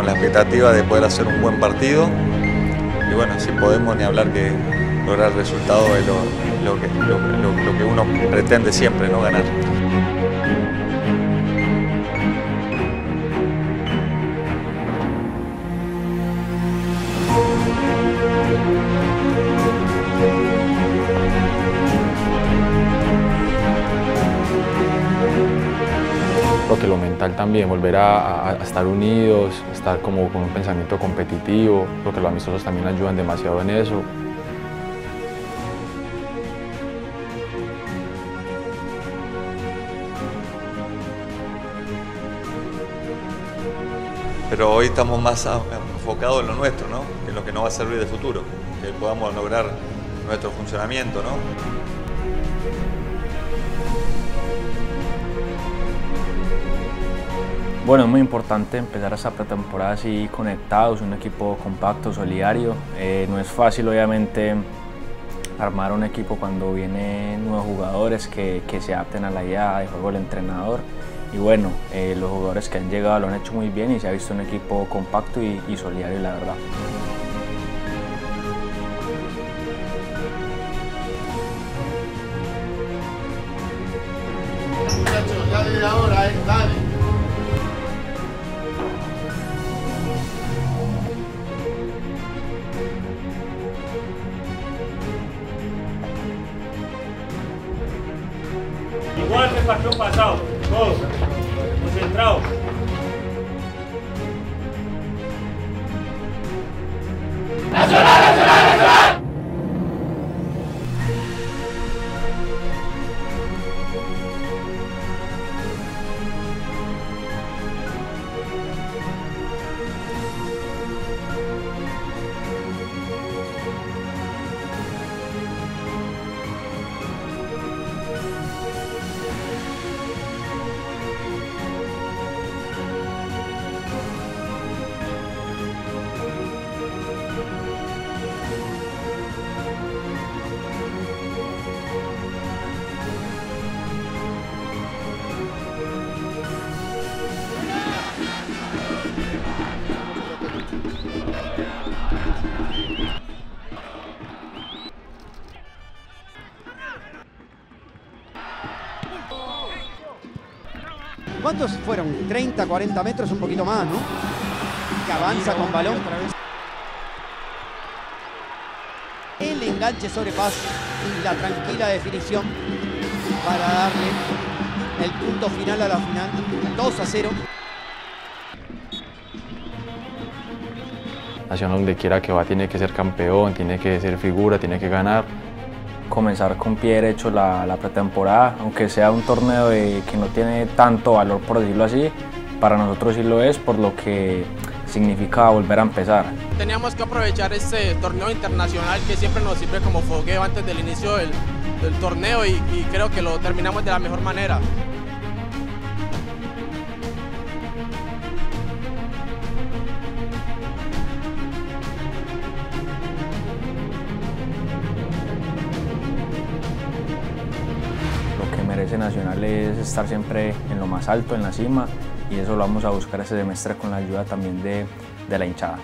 con la expectativa de poder hacer un buen partido. Y bueno, si podemos ni hablar que lograr el resultado es lo, que, lo que uno pretende siempre, ¿no? Ganar. Que lo mental también, volver a, estar unidos, estar como con un pensamiento competitivo, porque los amistosos también ayudan demasiado en eso. Pero hoy estamos más enfocados en lo nuestro, ¿no? en lo que nos va a servir de futuro, que podamos lograr nuestro funcionamiento. ¿no? Bueno, es muy importante empezar esta pretemporada así conectados, un equipo compacto, solidario. Eh, no es fácil obviamente armar un equipo cuando vienen nuevos jugadores que, se adapten a la idea de juego del entrenador. Y bueno, eh, los jugadores que han llegado lo han hecho muy bien y se ha visto un equipo compacto y, solidario, la verdad. Igual que el partido pasado, todos, concentrados. ¡Nacional, ¿Cuántos fueron? 30, 40 metros, un poquito más, ¿no? Que avanza con balón. El enganche sobre Paz y la tranquila definición para darle el punto final a la final. 2 a 0. Nacional donde quiera que va tiene que ser campeón, tiene que ser figura, tiene que ganar comenzar con pie derecho la, la pretemporada, aunque sea un torneo que no tiene tanto valor, por decirlo así, para nosotros sí lo es, por lo que significa volver a empezar. Teníamos que aprovechar este torneo internacional que siempre nos sirve como fogueo antes del inicio del, torneo y creo que lo terminamos de la mejor manera. Merece Nacional es estar siempre en lo más alto, en la cima, y eso lo vamos a buscar ese semestre con la ayuda también de, de la hinchada.